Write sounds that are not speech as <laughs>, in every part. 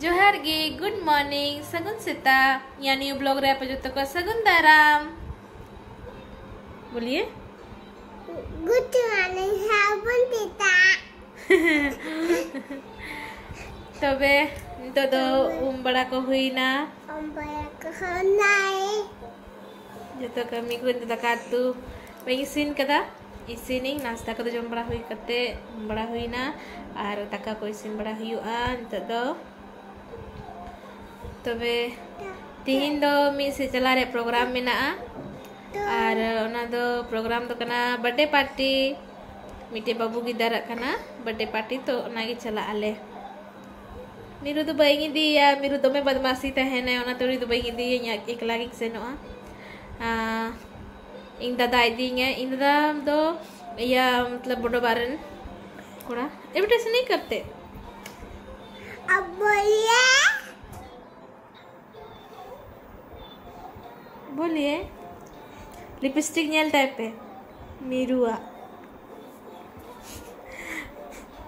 जोहार गे good morning सगुन सेता या न्यू ब्लॉग रे पे जतो को सगुन दाराम बोलिए Good morning, तबे तो दो उम बड़ा को हुई ना Om bayar ke honai. जतो कमी को दका तू मैं इसिन कदा इसिन नाश्ता को जम बड़ा हुई कते बड़ा हुई ना और दाका को इसिन बड़ा हुआ नित दो तबे तिहिन दो मी से चला रे प्रोग्राम मेना और ओना दो प्रोग्राम दो कना बर्थडे पार्टी मिटे बाबू गिदारा कना बर्थडे पार्टी तो ओना गे चला आले मेरे दो तो बाई दिया मेरू दमे तो बदमाशी तो तहने तोरी दो बाई दिया एकला सेनो इन दादा इदी इन दादा दो या मतलब बड़ो बारन कोड़ा इन्विटेशन नहीं करते। अब बोलिए। बोलिए। लिपस्टिक नेल टाइप पे मिरुआ।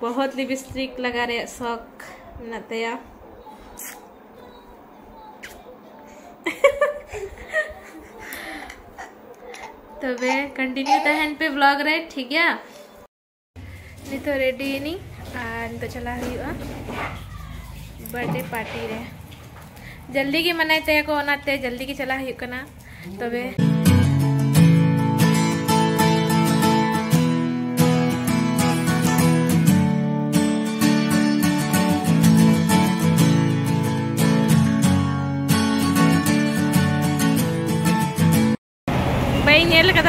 बहुत लिपस्टिक लगा रहे शौक। नतया तबे कंटिन्यू तहन पे ब्लॉग रहे, ठीक है? नितो रेडी नी और नितो चला हुआ बर्थडे पार्टी रे जल्दी की मनाई ते को जल्दी की चला हुई तबे bayi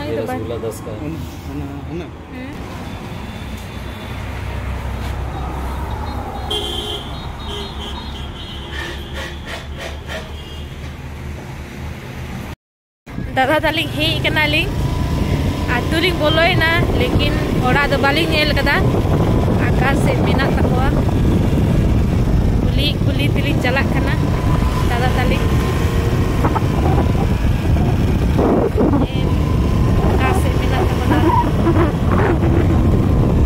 हाँ ये ये तो रसगुल्ला दस का है। हम्म। दादा तीन हेज कनालिंग आतु लिंग लेकिन ओड़ा दो नेल कदा आकाश से मेना तकवा कुली कुली तिलिंग चला कना दादा तालिंग ए, आकाश से मेना तकवा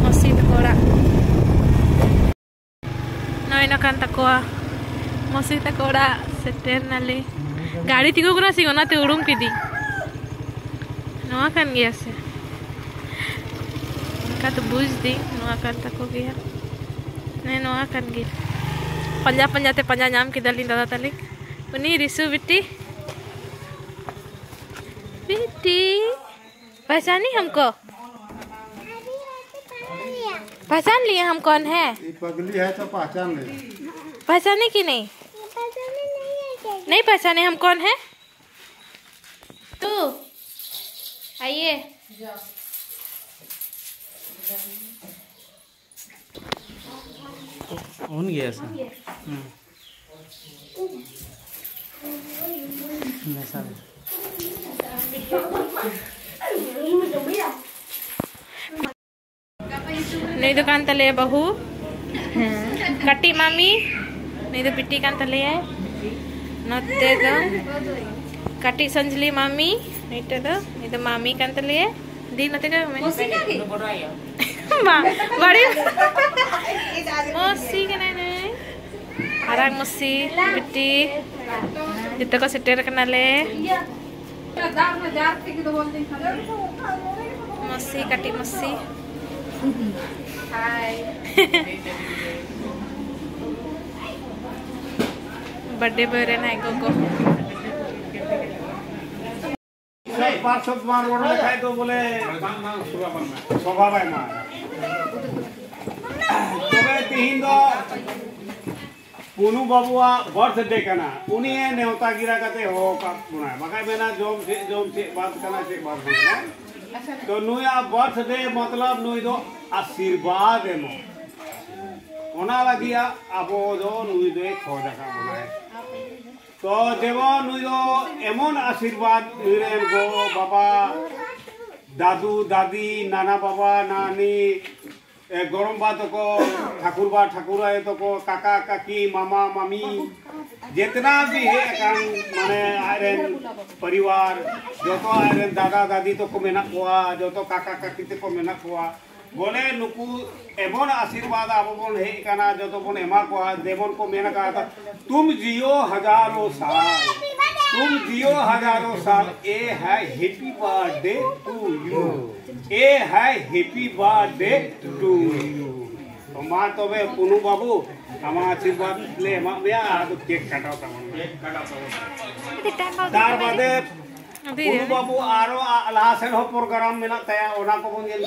मसी तकोड़ा नय नकान तकवा मसी तकोड़ा सेटर नाले गाड़ी तिगो करा सी ओनाते उड़ुम किदी नवा kan gaya se kata bus di nua kan tako gaya ne nua kan gaya पंजा पंजा ते पंजा नाम की दली दादा तलिक उनी रिसु बिट्टी बिट्टी पहचानी हमको पहचान लिए हम कौन है पगली है तो पहचान ले पहचाने की नहीं नहीं पहचाने हम कौन है? तू। आइए। होऊन घे असं हं. नाही. नहीं तो कान तले बहू। कट्टी मामी। नहीं तो पिट्टी कान तले है। नते तो कट्टी संजली मामी नहीं तो तो नहीं तो मामी कान तले है दी नते का मैं माँ बड़ी मौसी के <laughs> <laughs> नहीं नहीं आराम मौसी पिट्टी जितना को सेटर करना ले मौसी कट्टी मौसी बर्थडे बॉय रहे नायकों को तो बोले तो पुनू बाबुआ बर्थडे कना नेवता गिरा कते हो का पुना बका मेना जोम बात करना, से बात करना हाँ? तो नुया बर्थडे मतलब नुई दो आशीर्वाद है लगिया आबो दो नुई दो खोज का बनाए तो देवो नुई दो एमन आशीर्वाद नुरेन गो बाबा दादू दादी नाना बाबा नानी ए गरम बा तो को ठाकुर बा ठाकुरा तो को काका काकी मामा मामी जितना भी है अकान माने आयरन परिवार जो तो आयरन दादा दादी तो को मेना बोले नुकु एवं आशीर्वाद आप बोल हे काना जो तो बोल एमा को देवन को मैंने कहा था तुम जियो हज़ारों साल तुम जियो हज़ारों साल ए है हैप्पी बर्थडे टू यू ए है हैप्पी बर्थडे टू यू तो माँ तो वे पुनु बाबू हम आशीर्वाद ले हम या आज केक काटा था केक काटा था तार बादे पुनु बाबू आरो लास्ट हो प्रोग्राम मिला तया ओना को बोल गेल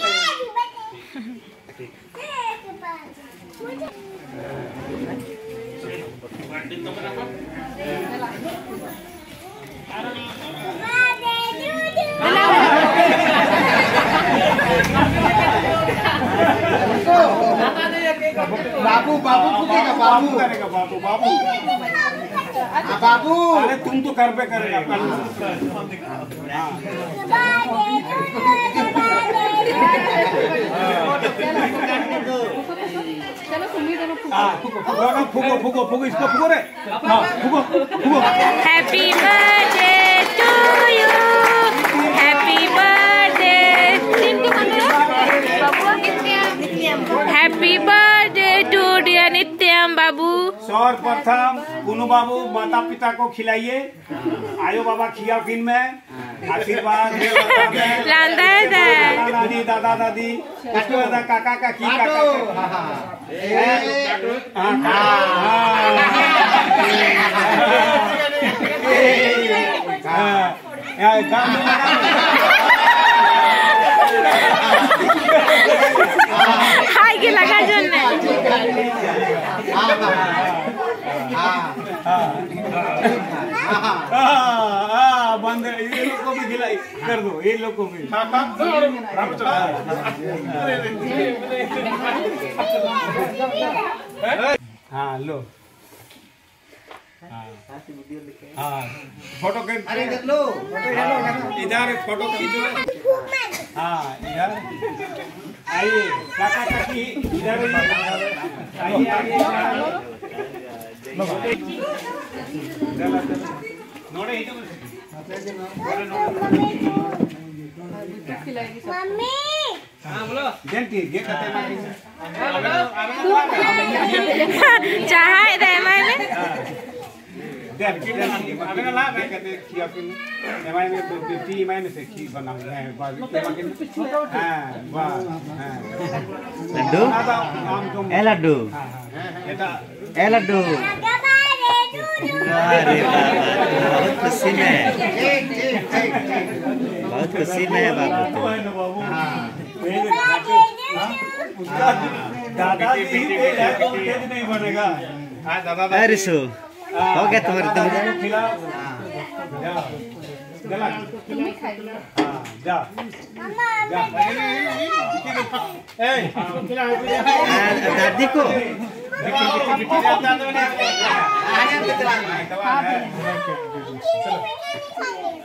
बाबू बाबू पूछेगा बाबू। बाबू। करेगा बाबू बाबू बाबू अरे तुम तो कर पे करेगा 보고, 보고, 보고, 보고, 보고 있어, 보고래. 아, 보고, 보고. Happy birthday to you. Happy birthday. Happy birthday. सर्वप्रथम पुनु बाबू माता पिता को खिलाइए। आयो बाबा खिया किन में आशीर्वाद है। दादा दादी दादा दादी उसके बाद काका। हाँ, हाँ। हाँ, हाँ। हाँ, गाँव में हाय के लगा जो ने हाँ, बंद ये लोग को भी खिलाई कर दो ये लोग को भी हाँ लो फ़ोटो अरे लो इधर फ़ोटो खींचो हाँ। इधर आइए काका काकी इधर आइए आइए नोड़े इधर मम्मी जंटी ये कहते बहुत खुशी में बहुत खुशी में है। बाबू तेज नहीं बनेगा दादा अरे रिशु हो गया तुम्हारे दादी को।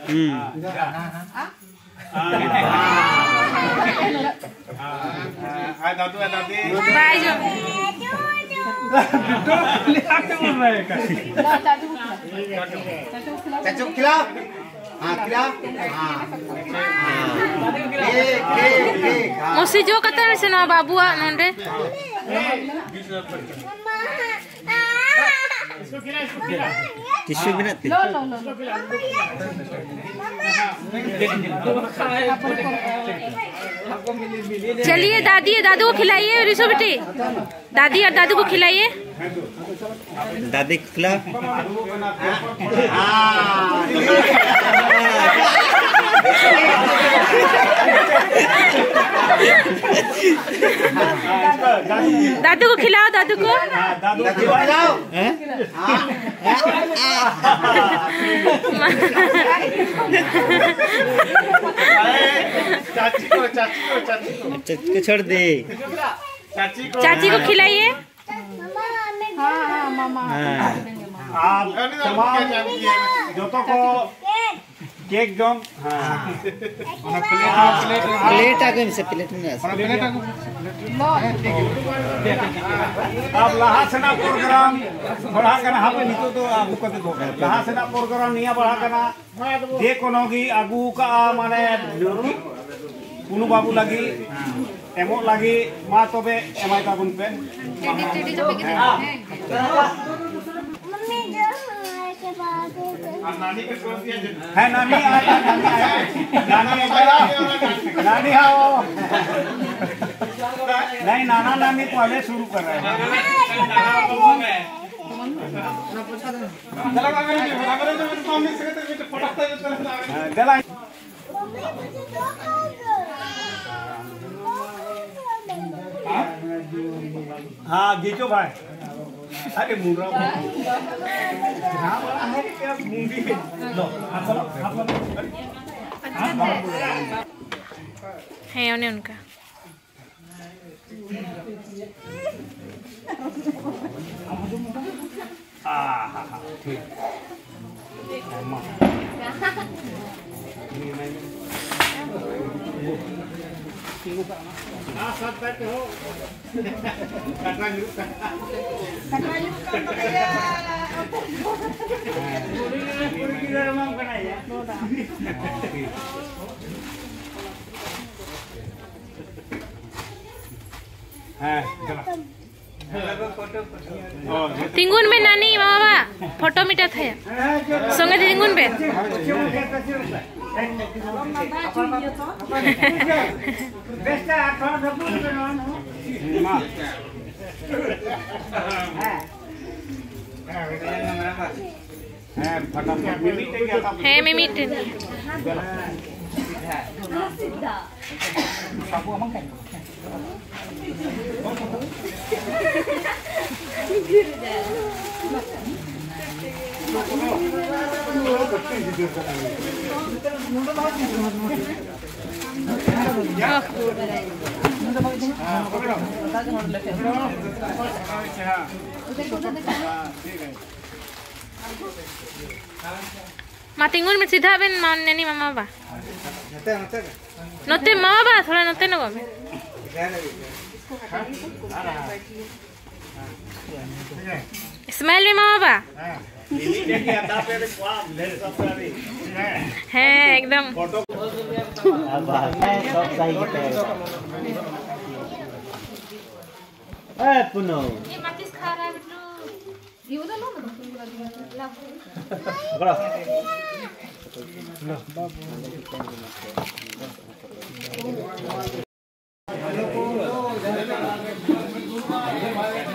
हम्म दादू दादी बाय जो चाचू खिला हाँ खिला हाँ ठीक ठीक ठीक हाँ मुसी जो कतर से ना बाबू आ नंदे टिश्यू भी ना चलिए दादी और दादू को खिलाइए रिशु बेटी। दादी और दादू को खिलाइए। दादी को खिला। हाँ <laughs> <laughs> <laughs> दादू को खिलाओ दादू को हाँ, को खिलाओ चाची को चाची को चाची को चच को छोड़ दे चाची को चाची को खिलाइए हाँ आप तमाम जोतो को केक जम हाँ प्लेट आ गई से प्लेट में आप लहा सेना प्रोग्राम बढ़ा करना हापे नितो तो आगू कते दो लहा सेना प्रोग्राम निया बढ़ा करना जे कोनो गी आगू का माने कुनु बाबू लगी एमो लगी मा तबे एमाय ताबुन पे मम्मी जो हमारे के बाद है, नानी नानी नानी नानी, आओ नहीं, नाना, नानी पहले शुरू कर रहे हैं। हाँ गीचो भाई। अरे मुर्रा हाँ बड़ा है क्या मुंडी लो हाथ लो हाथ लो है उन्हें उनका। आ हा हा ठीक हाँ बैठे हो कटरा कटरा हाँ तिंगुन में नानी मामा फ़ोटो मिटा था। संगे तिंगुन पे? <laughs> <laughs> माँ है फटाफट मिमी टे क्या था है मिमी टेन मा तिंगुन में सीधा बेन मा नैनी मामा बा नोते मामा बा थोड़ा नोते नो बा स्माइल में मामा बा मिमी टे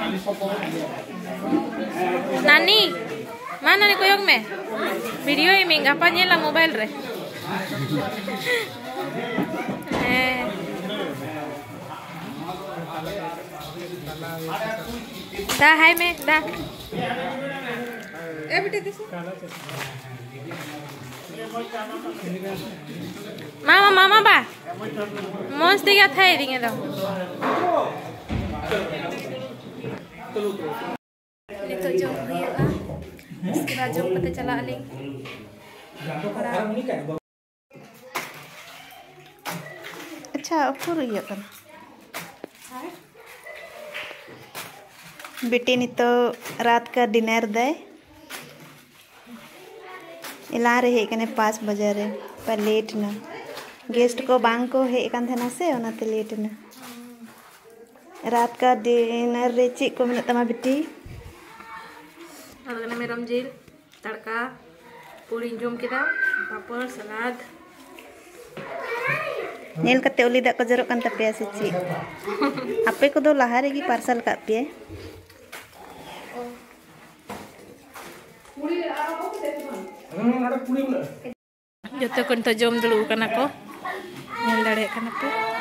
क्या था पे वाह ढेर सब सारी है एकदम फ़ोटो अब सब सही के ए पुनो ये माचिस खा रहा है बिट्टू बड़ा नानी मा नानी कोयok me video ini ngapa nyela mobile re eh dah hai अलिंग अच्छा kan बेटी नितो रात का डिनर दे। इला रहे कने पाँच बजे पर लेट ना। गेस्ट को बांग को हे कन थना से ओनाते लेट ना। रात का डिनर रे ची को मिनट तमा बेटी और कने मेरम जिल तड़का पूरी जोम किदा पापड़ सलाद नेल कते उली दा को जरो kan tapia se ची आपे को दो लहा रेगी पार्सल का पे जतो को तो जम दुड़ू कना को नेल दाड़े कना पे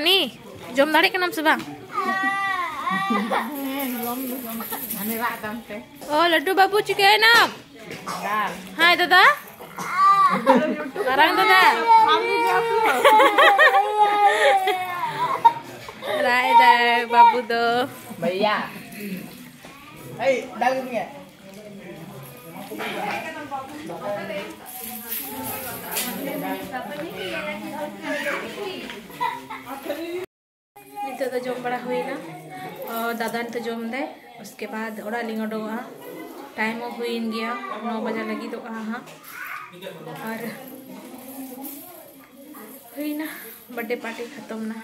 नानी जम दाड़े कना से बांग ओ लड्डू बाबू चिके ना हाय दादा Sekarang dadah. Rai dah babu tu. भैया ए डाल दूँगा नितो जम बड़ा हुई ना, और दादा ने तो जम दे उसके बाद ओड़ा लिंग उडोगा टाइम हुईन गया, नौ बजे लगी तो हाँ। और हुई ना बर्थडे पार्टी खत्म ना।